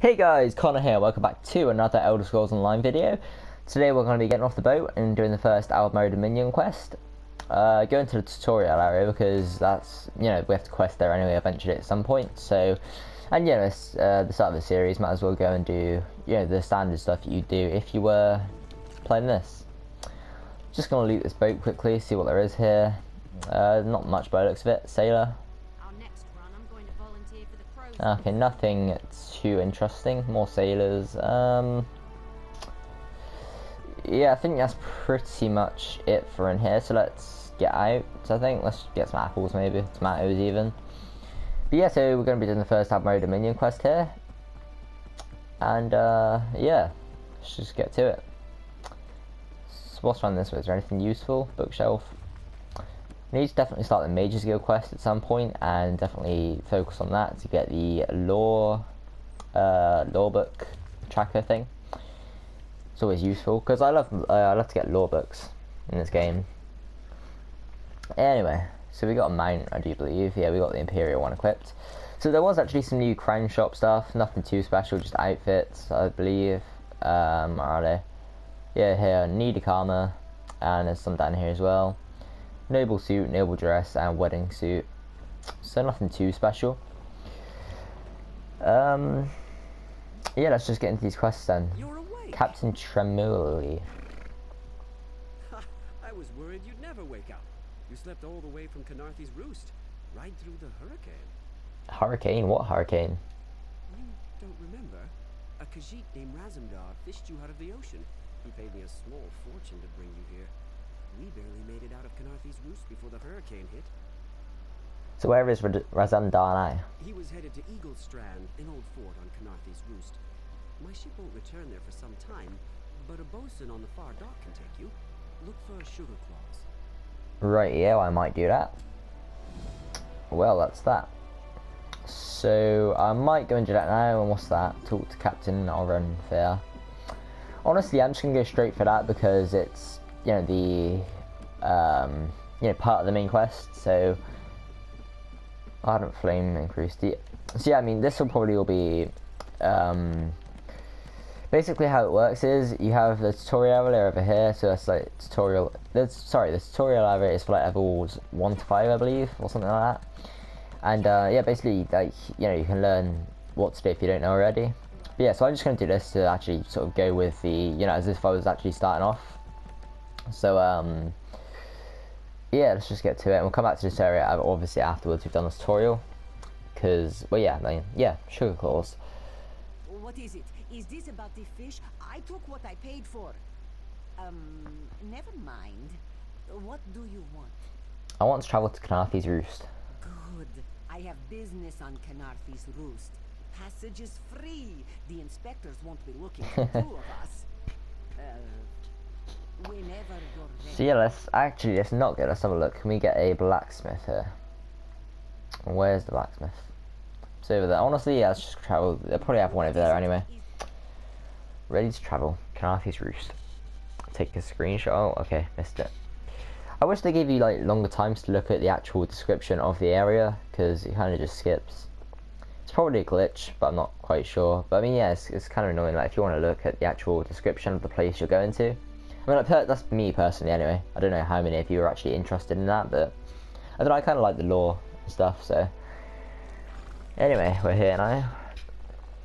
Hey guys, Connor here, welcome back to another Elder Scrolls Online video. Today we're going to be getting off the boat and doing the first Aldmeri Dominion quest. Uh, going to the tutorial area because that's, you know, we have to quest there anyway eventually at some point, so... And you know, it's uh, the start of the series, might as well go and do, you know, the standard stuff you do if you were playing this. Just going to loot this boat quickly, see what there is here. Uh, not much by the looks of it. Sailor. Okay, nothing too interesting. More sailors. Um, yeah, I think that's pretty much it for in here. So let's get out. I think let's get some apples maybe, tomatoes even. But yeah, so we're going to be doing the first Aldmeri Dominion quest here. And uh, yeah, let's just get to it. So what's around this way? Is there anything useful? Bookshelf. Need to definitely start the Mage's Guild quest at some point and definitely focus on that to get the lore, uh, lore book tracker thing. It's always useful because I love uh, I love to get lore books in this game. Anyway, so we got a mount, I do believe. Yeah, we got the Imperial one equipped. So there was actually some new crown shop stuff, nothing too special, just outfits, I believe. Um, are they? Yeah, here, Nida Karma, and there's some down here as well noble suit, noble dress, and wedding suit. So nothing too special. Um, yeah, let's just get into these quests then. Captain Tremuli. I was worried you'd never wake up. You slept all the way from Khenarthi's roost, right through the hurricane. Hurricane? What hurricane? You don't remember? A Khajiit named Razumdar fished you out of the ocean. He paid me a small fortune to bring you here. We barely made it out of Khenarthi's roost before the hurricane hit. So where is Razumdar now? He was headed to Eagle Strand, an old fort on Khenarthi's roost. My ship won't return there for some time, but a bosun on the far dock can take you. Look for sugar claws. Right, yeah, I might do that. Well, that's that. So, I might go and do that now, and what's that? Talk to Captain Oren Fair. Honestly, I'm just going to go straight for that because it's you know the um, you know part of the main quest. So ardent flame increased. The, so yeah, I mean this will probably all be um, basically how it works is you have the tutorial area over here. So that's like tutorial. That's sorry, the tutorial area is for like levels one to five, I believe, or something like that. And uh, yeah, basically like you know you can learn what to do if you don't know already. But yeah, so I'm just going to do this to actually sort of go with the you know as if I was actually starting off so, um, yeah, let's just get to it. And we'll come back to this area obviously afterwards we've done this tutorial. Because, well, yeah, I mean, yeah, sugar claws. What is it? Is this about the fish? I took what I paid for. Um, never mind. What do you want? I want to travel to Khenarthi's Roost. Good. I have business on Khenarthi's Roost. Passage is free. The inspectors won't be looking for two of us. Uh, so yeah, let's actually let's not get let's have a look. Can we get a blacksmith here? Where's the blacksmith? It's over there. Honestly, yeah, let's just travel. They'll probably have one over there anyway. Ready to travel. Khenarthi's Roost. Take a screenshot. Oh, okay, missed it. I wish they gave you like longer times to look at the actual description of the area because it kind of just skips. It's probably a glitch, but I'm not quite sure. But I mean, yeah, it's, it's kind of annoying. Like if you want to look at the actual description of the place you're going to, I mean, that's me personally, anyway. I don't know how many of you are actually interested in that, but I don't know, I kind of like the lore and stuff, so. Anyway, we're here now.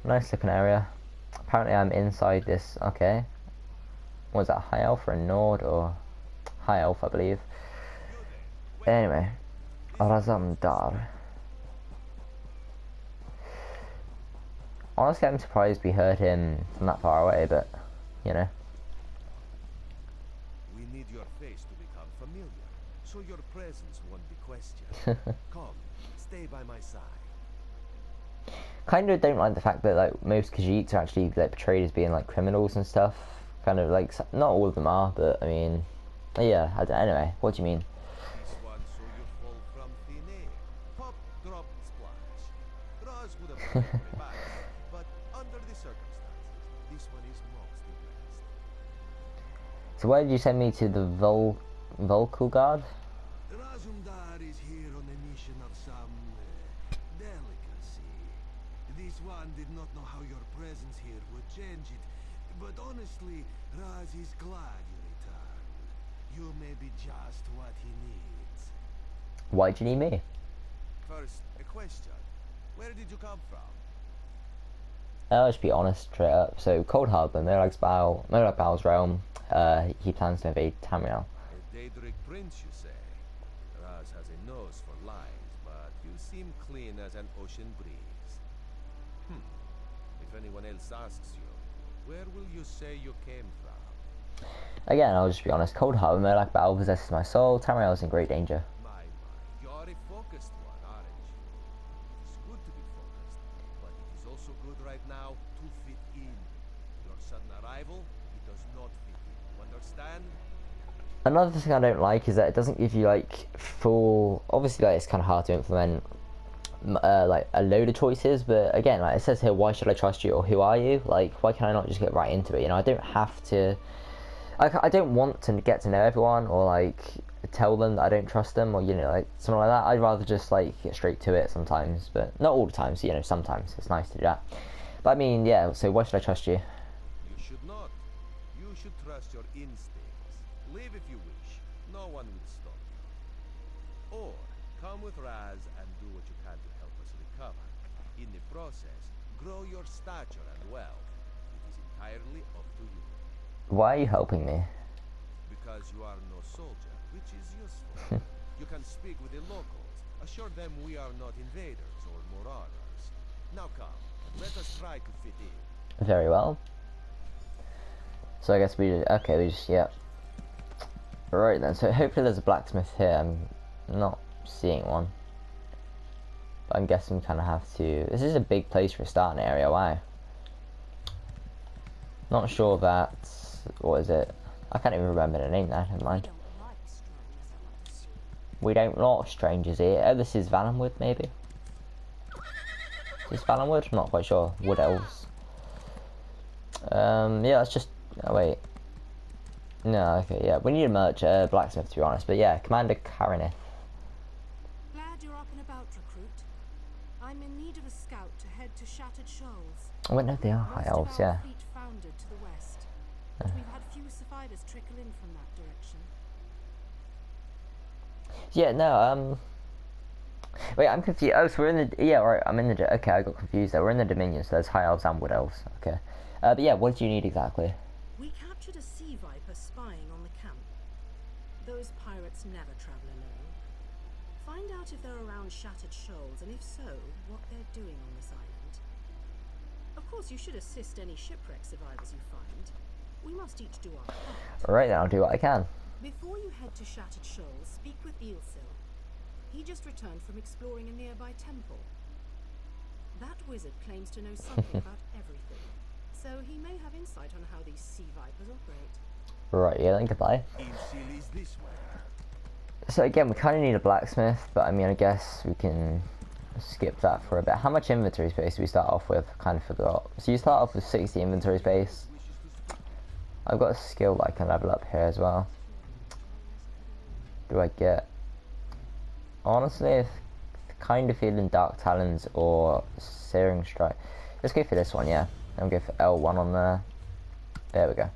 Nice looking area. Apparently I'm inside this, okay. Was that High Elf or Nord or High Elf, I believe. Anyway, Razumdar. Honestly, I'm surprised we heard him from that far away, but, you know. So your presence won't be questioned. Come, stay by my side. Kind of don't like the fact that like most Khajiits are actually like portrayed as being like criminals and stuff. Kind of like not all of them are, but I mean, yeah. I don't, anyway, what do you mean? so why did you send me to the Vol Vulkhel Guard? Here would change it, but honestly, Raz is glad you returned. You may be just what he needs. Why do you need me? First, a question. Where did you come from? I'll just be honest straight up. So, Cold Harbor, Molag Bal's, Bal's realm, uh, he plans to invade Tamriel. A Daedric prince, you say? Raz has a nose for lies, but you seem clean as an ocean breeze. If anyone else asks you, where will you say you came from? Again, I'll just be honest. Cold Harbor, Molag Bal possesses my soul. Tamriel is in great danger. My, my, you're a focused one, aren't you? It is good to be focused, but it is also good right now to fit in. Your sudden arrival, it does not fit in. You understand? Another thing I don't like is that it doesn't give you like full. Obviously, like it's kind of hard to implement uh, like a load of choices, but again, like it says here, why should I trust you or who are you? Like, why can I not just get right into it? You know, I don't have to. I, I don't want to get to know everyone or like tell them that I don't trust them or you know like something like that. I'd rather just like get straight to it sometimes, but not all the times. You know, sometimes it's nice to do that. But I mean, yeah. So why should I trust you? You should not. You should trust your instincts. Leave if you wish. No one will stop you. Or come with Raz and do what you can to help us recover. In the process, grow your stature and wealth. It is entirely up to you. Why are you helping me? Because you are no soldier, which is useful. you can speak with the locals. Assure them we are not invaders or marauders. Now come, let us try to fit in. Very well. So I guess we just, okay, we just, yeah. Right then, so hopefully there's a blacksmith here. I'm not seeing one. But I'm guessing we kind of have to. This is a big place for a starting area, why? Not sure that. What is it? I can't even remember the name now, never mind. We don't like strangers here. Oh, this is Valenwood, maybe? Is this Valenwood? I'm not quite sure. Wood Elves. Um, yeah, let's just... Oh, wait. No, okay, yeah. We need a merch, uh, blacksmith, to be honest. But yeah, Commander Karanith. Glad you're up and about, recruit. I'm in need of a scout to head to Shattered Shoals. Oh, wait, no, they are High Elves, yeah. fleet foundered to the west, but we've had few survivors trickle in from that direction. Yeah, no, um... Wait, I'm confused. Oh, so we're in the... Yeah, right, I'm in the... Okay, I got confused there. We're in the Dominion, so there's High Elves and Wood Elves. Okay. Uh, but yeah, what do you need exactly? We captured a sea viper spying on the camp. Those pirates never travel alone. Find out if they're around Shattered Shoals, and if so, what they're doing on this island. Of course, you should assist any shipwreck survivors you find. We must each do our part. Alright, then I'll do what I can. Before you head to Shattered Shoals, speak with Eelsil. He just returned from exploring a nearby temple. That wizard claims to know something about everything, so he may have insight on how these sea vipers operate. Right, yeah, then goodbye. Ilsil is this way. So again, we kind of need a blacksmith, but I mean, I guess we can skip that for a bit. How much inventory space do we start off with? Kind of forgot. So you start off with 60 inventory space. I've got a skill that I can level up here as well. Do I get? Honestly, kind of feeling Dark Talons or Searing Strike. Let's go for this one, yeah. And go for L1 on there. There we go.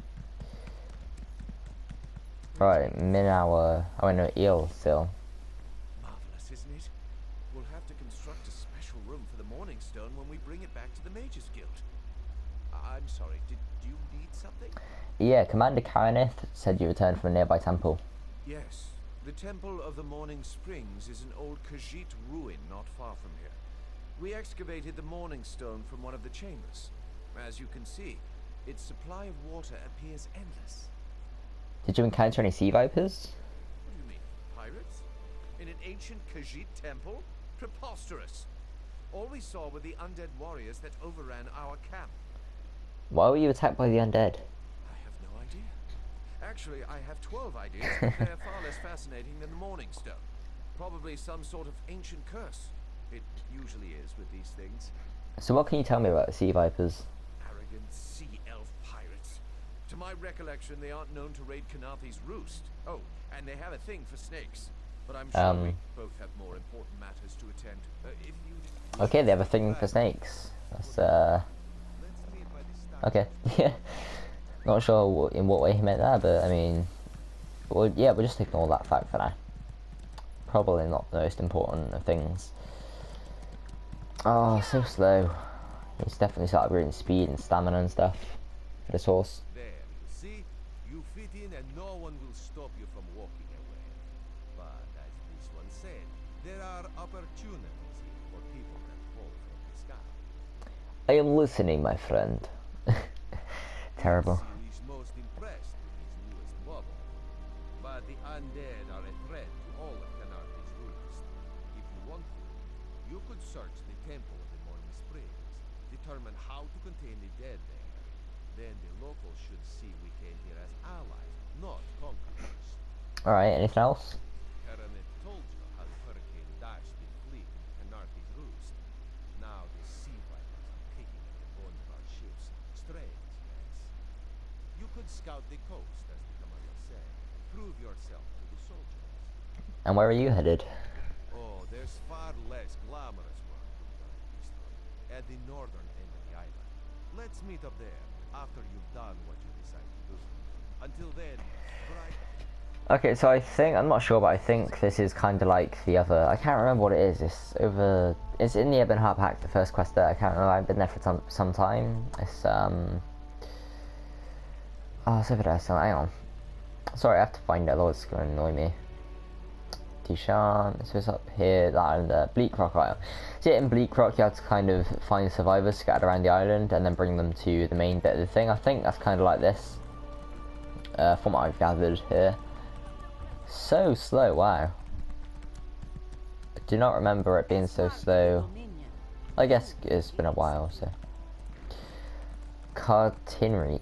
Right, min hour. Oh, no, eel still. Marvelous, isn't it? We'll have to construct a special room for the Morning Stone when we bring it back to the Mages Guild. I- I'm sorry, did you need something? Yeah, Commander Karanith said you returned from a nearby temple. Yes. The Temple of the Morning Springs is an old Khajiit ruin not far from here. We excavated the Morning Stone from one of the chambers. As you can see, its supply of water appears endless. Did you encounter any sea vipers? What do you mean, pirates? In an ancient Khajiit temple? Preposterous! All we saw were the undead warriors that overran our camp. Why were you attacked by the undead? I have no idea. Actually, I have 12 ideas, but they're far less fascinating than the Morning Stone. Probably some sort of ancient curse. It usually is with these things. So what can you tell me about the sea vipers? Arrogant sea elf pirates. To my recollection, they aren't known to raid Khenarthi's roost. Oh, and they have a thing for snakes. But I'm sure Um, we both have more important matters to attend. Uh, if you Okay, they have a thing for snakes. That's uh. let's leave by this time. Okay. Yeah. Not sure what, in what way he meant that, but I mean, well, yeah, we'll just ignore that fact for now. Probably not the most important of things. Oh, so slow. He's definitely started growing speed and stamina and stuff for this horse. There, you see? You fit in and no one will stop you from walking away. But as this one said, there are opportunities for people that fall from the sky. I am listening, my friend. Terrible. He is most impressed with his newest bubble. But the undead are a threat to all of Khenarthi's roost. If you want to, you could search the temple of the Morning Springs, determine how to contain the dead there. Then the locals should see we came here as allies, not conquerors. Alright, anything else? Karanet told you how the hurricane dashed the fleet into Khenarthi's roost. Now the sea vipers are picking at the bone of our ships. Strange, yes? You could scout the coast, as the commander said. Prove yourself to the soldiers. And where are you headed? Oh, there's far less glamorous work to be done in Eastwood, at the northern end of the island. Let's meet up there after you've done what you decide to do. Until then, bright Okay, so I think I'm not sure, but I think this is kind of like the other. I can't remember what it is. It's over. It's in the Ebonheart Pact, the first quest there. I can't remember. I've been there for some some time. It's um. Oh, it's over there. Hang on. Sorry, I have to find it. Otherwise, it's going to annoy me. Tishan. So it's up here. That island there. Bleak Rock Island. So in Bleak Rock, you have to kind of find survivors scattered around the island and then bring them to the main bit of the thing. I think that's kind of like this. Uh, from what I've gathered here. So slow, wow. I do not remember it being so slow. I guess it's been a while, so. Cartinric.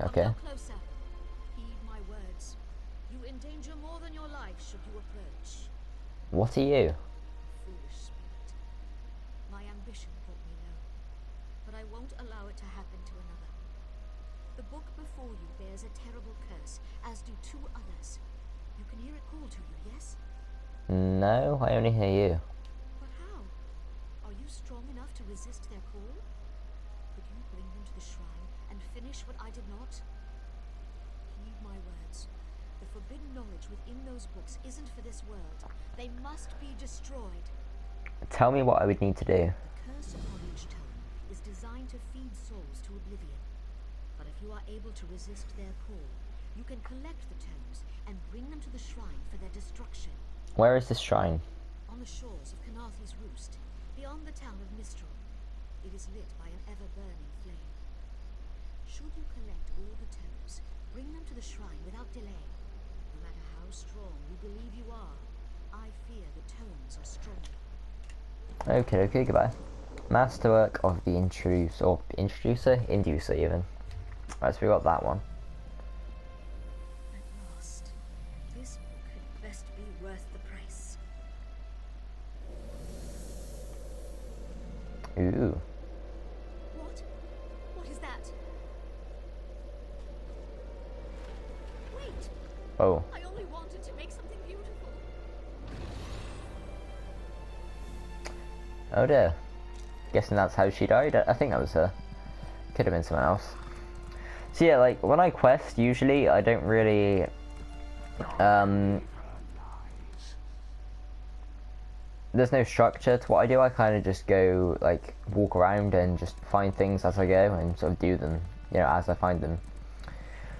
Okay. What are you? My ambition brought me low, but I won't allow it to happen to another. The book before you bears a terrible curse, as do two others. You can hear it call to you, yes? No, I only hear you. But how? Are you strong enough to resist their call? Could you bring them to the shrine and finish what I did not? Heed my words. Forbidden knowledge within those books isn't for this world. They must be destroyed. Tell me what I would need to do. The curse upon each tome is designed to feed souls to oblivion. But if you are able to resist their call, you can collect the tomes and bring them to the shrine for their destruction. Where is this shrine? On the shores of Khenarthi's Roost, beyond the town of Mistral, it is lit by an ever-burning flame. Should you collect all the tomes, bring them to the shrine without delay. No matter how strong you believe you are, I fear the tomes are strong. Okay, okay, goodbye. Masterwork of the introducer, or introducer? Inducer, even. Right, so we got that one. At last, this book had best be worth the price. Ooh. What? What is that? Wait! Oh. Oh dear. Guessing that's how she died. I think that was her. Could have been someone else. So yeah, like when I quest, usually I don't really. Um. There's no structure to what I do. I kind of just go like walk around and just find things as I go and sort of do them, you know, as I find them.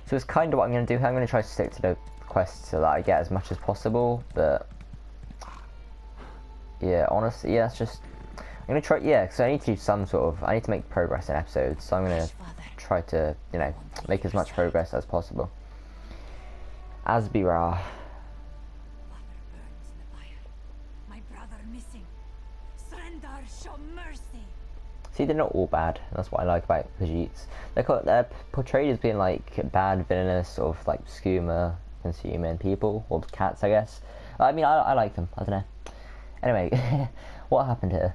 So it's kind of what I'm going to do. I'm going to try to stick to the quests so that I get as much as possible. But yeah, honestly, yeah, it's just I'm gonna try. Yeah, because I need to do some sort of. I need to make progress in episodes, so I'm gonna try to, you know, make as much progress as possible. Asbira. Water burns in the fire. My brother missing. Surrender, show mercy. See, they're not all bad. That's what I like about Khajiits. They're, called, they're portrayed as being like bad, villainous, sort of like skooma consuming people, or cats, I guess. I mean, I, I like them. I don't know. Anyway, what happened here?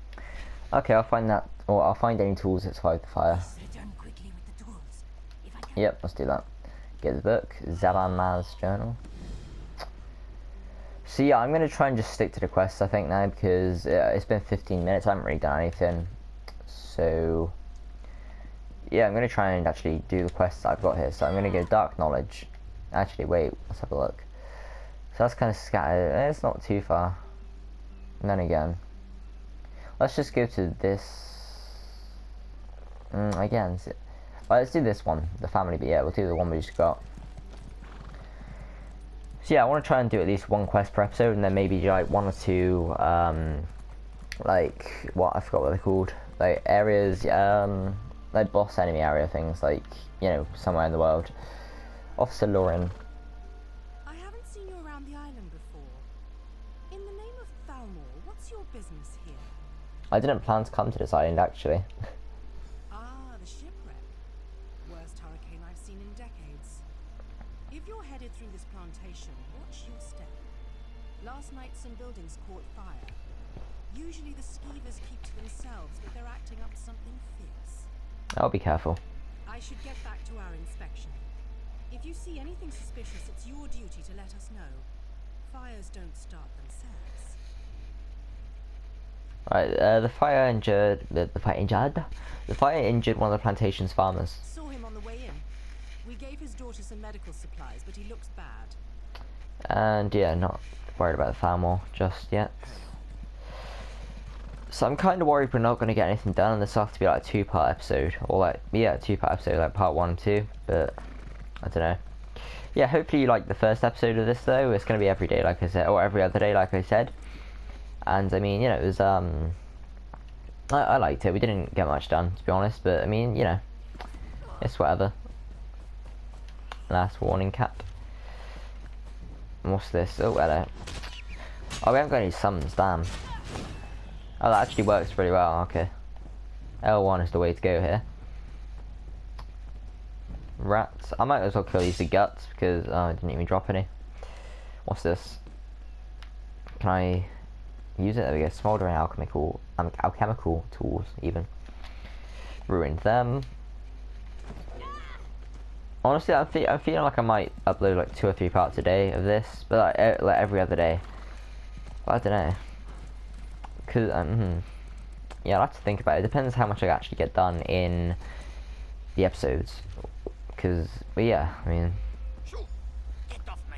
Okay, I'll find that, or I'll find any tools that survive the fire. Yep, let's do that. Get the book, Zaban Maz journal. So yeah, I'm gonna try and just stick to the quests I think now because uh, it's been 15 minutes. I haven't really done anything. So yeah, I'm gonna try and actually do the quests I've got here. So I'm gonna go Dark Knowledge. Actually, wait, let's have a look. So that's kind of scattered. eh, It's not too far. And then again, let's just go to this. Mm, let's do this one, the family, but yeah, we'll do the one we just got. So yeah, I want to try and do at least one quest per episode, and then maybe like one or two, um, like what I forgot what they're called, like areas, um, like boss enemy area things, like you know somewhere in the world. Officer Lauren, I didn't plan to come to this island actually. Ah, the shipwreck. Worst hurricane I've seen in decades. If you're headed through this plantation, watch your step. Last night some buildings caught fire. Usually the skeevers keep to themselves, but they're acting up something fierce. I'll be careful. I should get back to our inspection. If you see anything suspicious, it's your duty to let us know. Fires don't start themselves. Right, uh, the fire injured the, the fire injured the fire injured one of the plantation's farmers. Saw him on the way in. We gave his daughter some medical supplies, but he looks bad. And yeah, not worried about the farmer just yet. So I'm kind of worried we're not going to get anything done, and this will have to be like a two-part episode, or like yeah, two-part episode, like part one and two. But I don't know. Yeah, hopefully you like the first episode of this though. It's going to be every day, like I said, or every other day, like I said. And I mean, you know, it was um, I, I liked it. We didn't get much done, to be honest, but I mean, you know, it's whatever. Last warning cap. What's this? Oh, hello. Oh, we haven't got any summons, damn. Oh, that actually works pretty well, okay. L1 is the way to go here. Rats. I might as well kill these the guts because oh, I didn't even drop any. What's this? Can I use it? There we go. Smoldering alchemical, um, alchemical tools, even. Ruined them. Honestly, I'm, fe I'm feeling like I might upload like two or three parts a day of this, but like, like every other day. But I don't know. Cause um, hmm. yeah, I have to think about it. It depends how much I actually get done in the episodes. Cause, but yeah, I mean, Get off my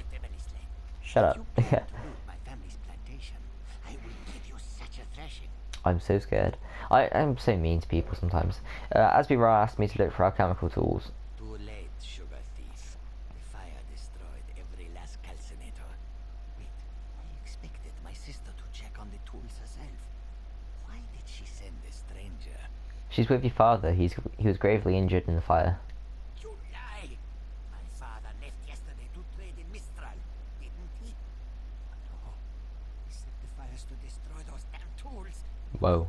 shut up. You plan to loot my family's plantation. I will give you such a thrashing. I'm so scared. I am so mean to people sometimes. Uh, as people asked me to look for alchemical tools, Too late, sugar thief. The fire destroyed every last calcinator. Wait, I expected my sister to check on the tools herself. Why did she send a stranger? she's with your father. He's he was gravely injured in the fire. You lie! My father left yesterday to trade in Mistral, didn't he? No. He set the fires to destroy those damn tools. Whoa.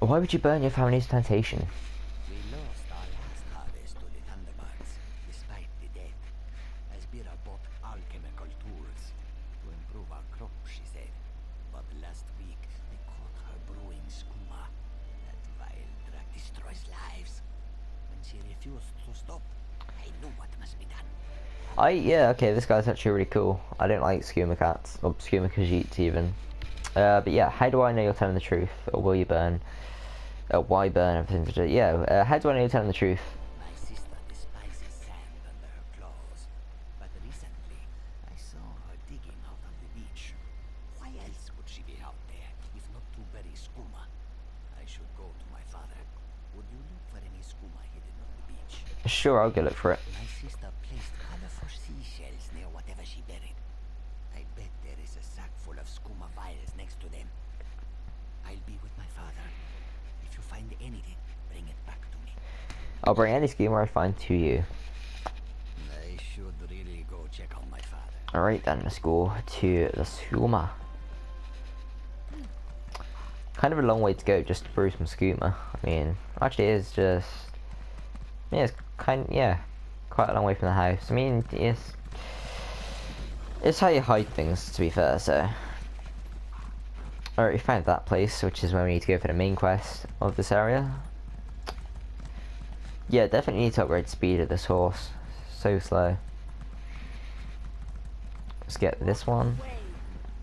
Why would you burn your family's plantation? We lost our last harvest to the Thunderbirds, despite the death. Asbira bought alchemical tools to improve our crop, she said. But last week, they caught her brewing skooma. That vile drug destroys lives. When she refused to stop, I knew what must be done. Yeah okay this guy's actually really cool. I don't like skooma cats or skooma khajiits even. Uh, but yeah, how do I know you're telling the truth, or will you burn? Uh, why burn everything? Yeah, uh, how do I know you're telling the truth? My sister despises sand under her claws. But recently, I saw her digging out on the beach. Why else would she be out there, if not to bury skooma? I should go to my father. Would you look for any skooma hidden on the beach? Sure, I'll go look for it. My sister placed colorful seashells near whatever she buried. I bet there is a sack full of skooma vials next to them. I'll be with my father. If you find anything, bring it back to me. I'll bring any skooma I find to you. I should really go check on my father. Alright then, let's go to the skooma. kind of a long way to go just to brew some skooma. I mean, actually, it is just yeah, it's kind yeah, quite a long way from the house. I mean, it's it's how you hide things. To be fair, so. Alright, we found that place, which is where we need to go for the main quest of this area. Yeah, definitely need to upgrade speed of this horse. So slow. Let's get this one.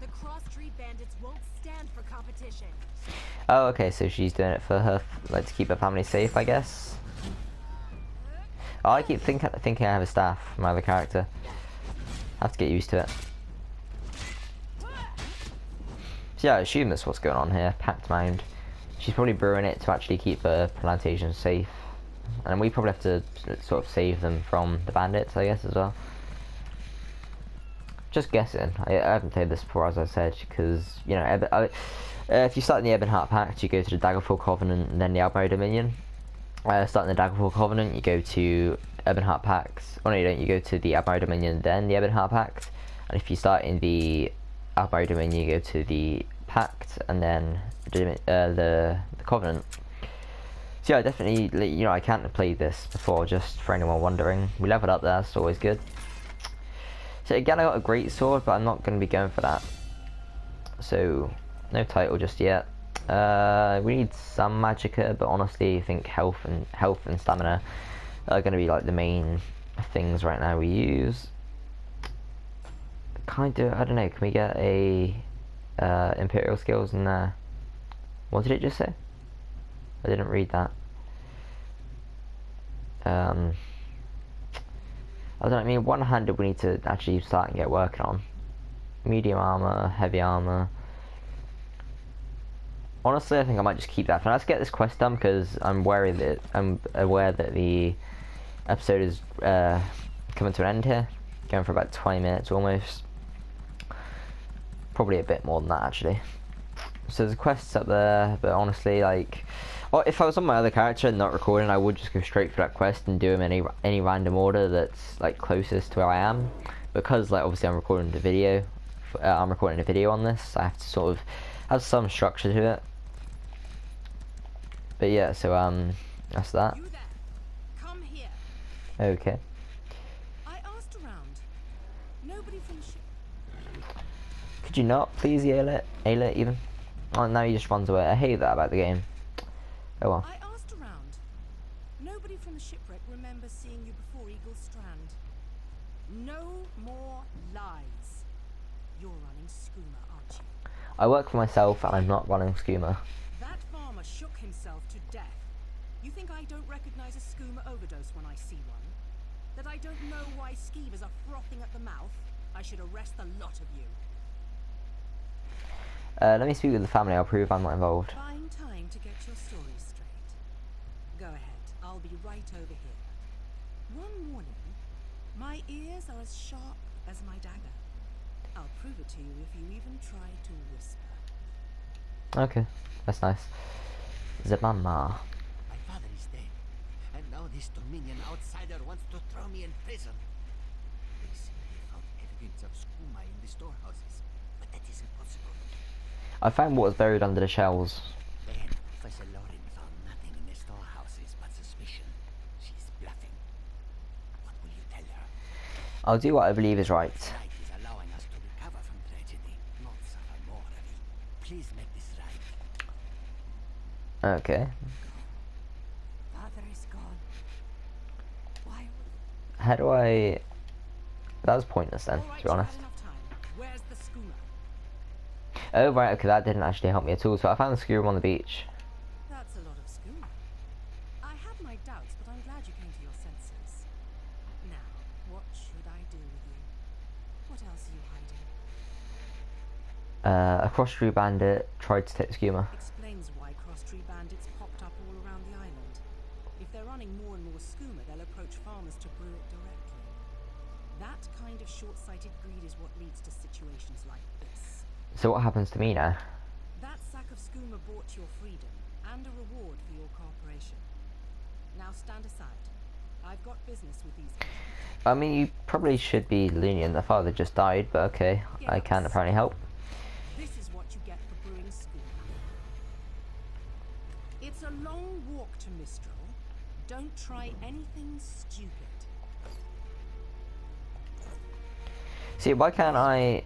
The Cross Bandits won't stand for competition. Oh, okay, so she's doing it for her, like, to keep her family safe, I guess. Oh, I keep think thinking I have a staff, my other character. I have to get used to it. So yeah, I assume that's what's going on here. Packed mound. She's probably brewing it to actually keep the plantation safe. And we probably have to sort of save them from the bandits, I guess, as well. Just guessing. I, I haven't played this before, as I said, because, you know, I, uh, if you start in the Ebonheart Pact, you go to the Daggerfall Covenant and then the Aldmeri Dominion. Uh, starting the Daggerfall Covenant, you go to Ebonheart Pact. Oh no, you don't. You go to the Aldmeri Dominion, then the Ebonheart Pact. And if you start in the Aldmeri Dominion, you go to the Pact, and then uh, the the Covenant. So yeah, definitely, you know, I can't have played this before, just for anyone wondering. We leveled up there, so always good. So again, I got a great sword, but I'm not going to be going for that. So, no title just yet. Uh, we need some magicka, but honestly, I think health and health and stamina are going to be like the main things right now we use. Kind of, I don't know. Can we get a uh, imperial skills in there? What did it just say? I didn't read that. Um, I don't know, I mean, one-handed we need to actually start and get working on. Medium armor, heavy armor. Honestly, I think I might just keep that now. Let's get this quest done because I'm worried that I'm aware that the episode is uh, coming to an end here. Going for about 20 minutes almost. Probably a bit more than that actually. So there's quests up there, but honestly, like, or if I was on my other character and not recording, I would just go straight for that quest and do them in any any random order that's like closest to where I am. Because like obviously I'm recording the video, uh, I'm recording a video on this. I have to sort of have some structure to it. But yeah, so um, that's that. Come here. Okay. I asked around. Nobody from ship. Could you not please yell it, Ayla even? Oh, now he just runs away. I hate that about the game. Oh well. I asked around. Nobody from the shipwreck remembers seeing you before Eagle Strand. No more lies. You're running Skooma, aren't you? I work for myself and I'm not running Skooma. That farmer shook himself to death. You think I don't recognize a skooma overdose when I see one? That I don't know why skeevers are frothing at the mouth? I should arrest the lot of you. Uh, let me speak with the family. I'll prove I'm not involved. Fine time to get your story straight. Go ahead. I'll be right over here. One warning. My ears are as sharp as my dagger. I'll prove it to you if you even try to whisper. Okay, that's nice. Zebama. My father is dead, and now this Dominion outsider wants to throw me in prison. They say they found evidence of skooma in the storehouses, but that is impossible. I found what was buried under the shells. Then Professor Loren found nothing in the storehouses but suspicion. She's bluffing. What will you tell her? I'll do what I believe is right. Right is allowing us to recover from tragedy, not suffer more of it. Please make this right. Okay. Father is gone. Why How do I... That was pointless then, to be honest. Oh right, okay, that didn't actually help me at all. So I found the skooma on the beach. That's a lot of skooma. I had my doubts, but I'm glad you came to your senses. Now, what should I do with you? What else are you hiding? Uh, a cross-street bandit tried to take the skooma. Explains why cross-tree bandits popped up all around the island. If they're running more and more skooma, they'll approach farmers to brew it directly. That kind of short-sighted greed is what leads to situations like this. So what happens to me now? That sack of skooma bought your freedom and a reward for your cooperation. Now stand aside. I've got business with these people. I mean, you probably should be lenient. The father just died, but okay, I can apparently help. This is what you get for brewing skooma. It's a long walk to Mistral. Don't try anything stupid. See, why can't I?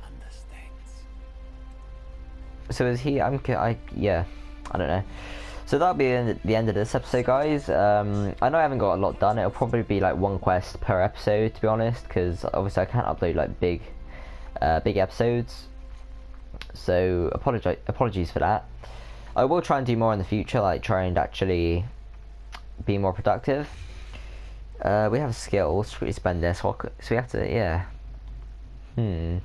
So is he? I'm. I yeah. I don't know. So that'll be the end- of this episode, guys. Um, I know I haven't got a lot done. It'll probably be like one quest per episode, to be honest, because obviously I can't upload like big, uh, big episodes. So apologize, apologies for that. I will try and do more in the future, like try and actually be more productive. Uh, we have skills. We spend this? So we have to, yeah. Hmm.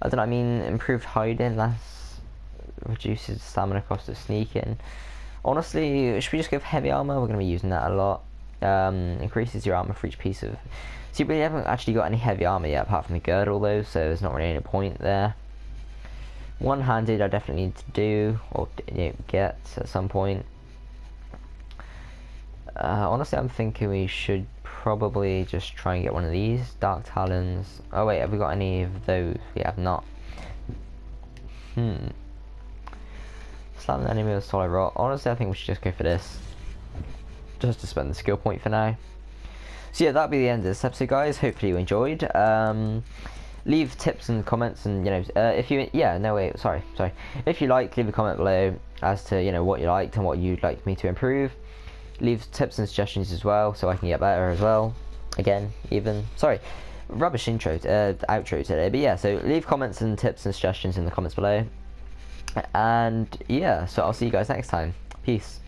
I don't know. I mean, improved hiding less reduces stamina cost of sneaking. Honestly, should we just go for heavy armor? We're going to be using that a lot. Um, increases your armor for each piece of. So you really haven't actually got any heavy armor yet, apart from the girdle, though. So there's not really any point there. One-handed, I definitely need to do or you know, get at some point. Uh, honestly, I'm thinking we should probably just try and get one of these Dark Talons. Oh wait, have we got any of those? We have not. Hmm. Slam the enemy with solid rock. Honestly, I think we should just go for this. Just to spend the skill point for now. So yeah, that'll be the end of this episode, guys. Hopefully you enjoyed. Um, leave tips and comments, and you know, uh, if you yeah, no wait, sorry, sorry. If you like, leave a comment below as to you know what you liked and what you'd like me to improve. Leave tips and suggestions as well, so I can get better as well. Again, even sorry, rubbish intro, uh, outro today. But yeah, so leave comments and tips and suggestions in the comments below. And yeah, so I'll see you guys next time. Peace.